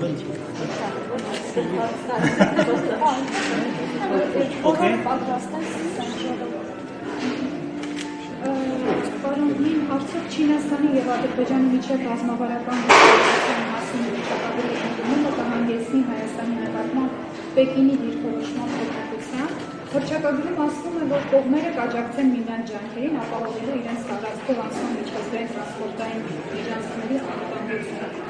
问题。OK。Պարոնին արդյոք Չինաստանի եւ Ադրբեջանի միջև ռազմավարական գործընկերության մասին վիճակագրի ընդունումը կհանգեցնի Հայաստանի նկատմամբ Պեկինի դիրքորոշման փոփոխության, Հռչակագրում ասվում է, որ կողմերը կաջակցեն միմյանց ջանքերին ապահովելու իրենց տարածքով անցման միջազգային տրանսպորտային միջանցքների անվտանգությունը։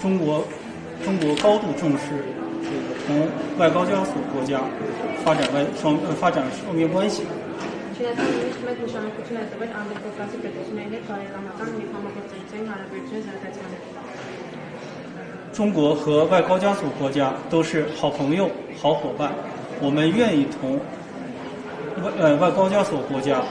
中国中国高度重视这个同外高加索国家发展外双呃发展双边关系。中国和外高加索国家都是好朋友、好伙伴，我们愿意同外呃外高加索国家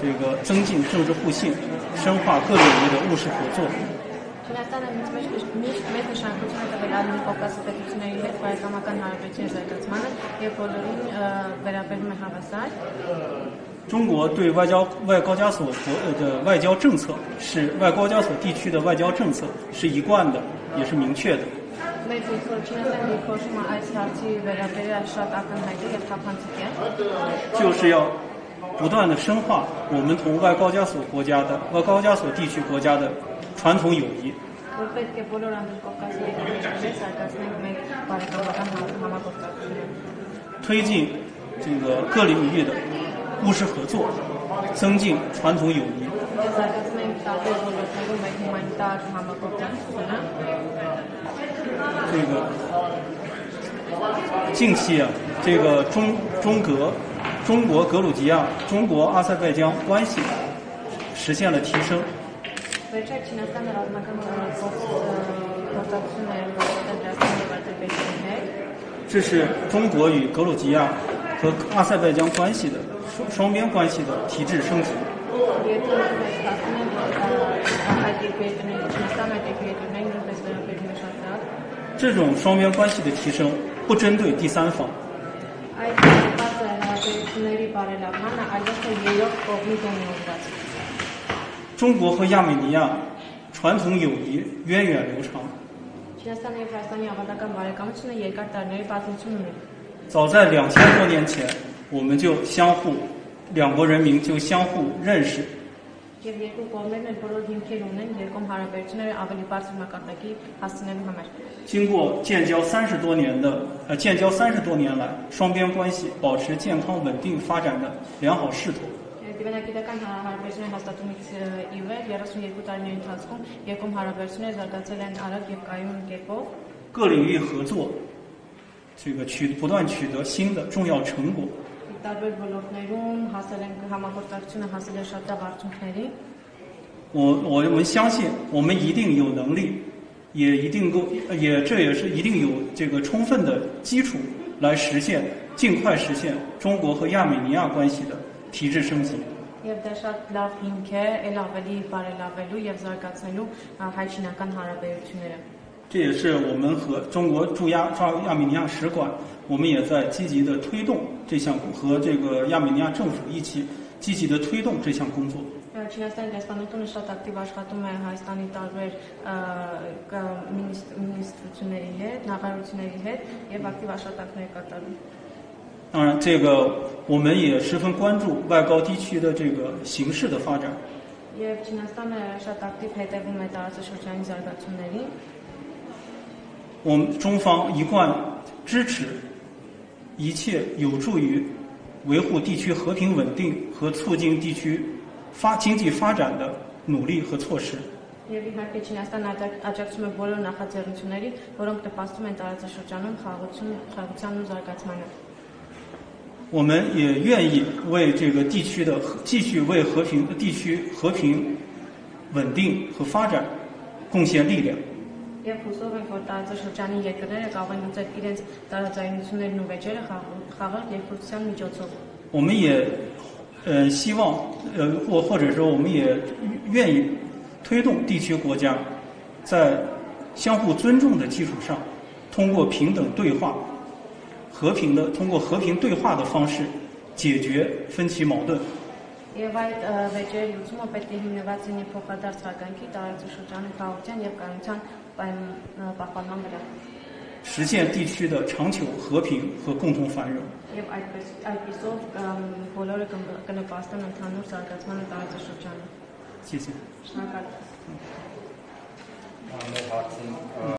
这个增进政治互信，深化各领域的务实合作。中国对外交外高加索国的外交政策是外高加索地区的外交政策是一贯的，也是明确的。就是要不断的深化我们同外高加索国家的外高加索地区国家的 传统友谊。推进这个各领域的务实合作，增进传统友谊。这个近期啊，这个中中格中国格鲁吉亚、中国阿塞拜疆关系实现了提升。这是中国与格鲁吉亚和阿塞拜疆关系的双双边关系的提质升级。这种双边关系的提升不针对第三方。中国和亚美尼亚传统友谊源远流长。早在两千多年前，我们就相互，两国人民就相互认识。经过建交三十多年的呃建交三十多年来，双边关系保持健康稳定发展的良好势头。各领域合作，这个取不断取得新的重要成果。我我们相信，我们一定有能力，也一定够，也这也是一定有这个充分的基础来实现，尽快实现中国和亚美尼亚关系的提质升级。这也是我们和中国驻亚驻亚美尼亚使馆，我们也在积极的推动这项和这个亚美尼亚政府一起积极的推动这项工作。 当然，这个我们也十分关注外高地区的这个形势的发展。我们中方一贯支持一切有助于维护地区和平稳定和促进地区发经济发展的努力和措施。我们也愿意为这个地区的继续为和平地区和平、稳定和发展贡献力量。也说大家也，大在农村觉得，也。我们也，呃，希望，呃，或或者说，我们也愿意推动地区国家在相互尊重的基础上，通过平等对话和平的通过和平对话的方式解决分歧矛盾。 Եվ այդ ը, վեճերի լուծումը պետք է հիմնված լինի փոխադարձ հարգանքի, տարածաշրջանի խաղաղության եւ կայունության պայմ- ը, պահպանման վրա։实现地区的长久和平和共同繁荣。 Եվ այդպես այդպեսով ըմ, բոլորը կն- կնպաստեն ընդհանուր զարգացմանը տարածաշրջանում։谢谢。Շնորհակալ։ Մեր հարցին ը,